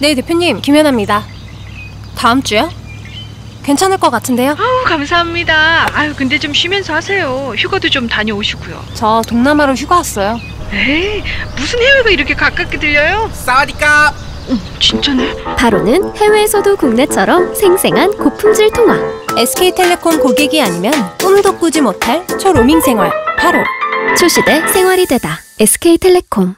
네, 대표님, 김연아입니다. 다음 주요? 괜찮을 것 같은데요? 아우 감사합니다. 아유 근데 좀 쉬면서 하세요. 휴가도 좀 다녀오시고요. 저 동남아로 휴가 왔어요. 에이 무슨 해외가 이렇게 가깝게 들려요? 사와디카 음, 진짜네. 바로는 해외에서도 국내처럼 생생한 고품질 통화. SK텔레콤 고객이 아니면 꿈도 꾸지 못할 초로밍 생활 바로 초시대 생활이 되다. SK텔레콤.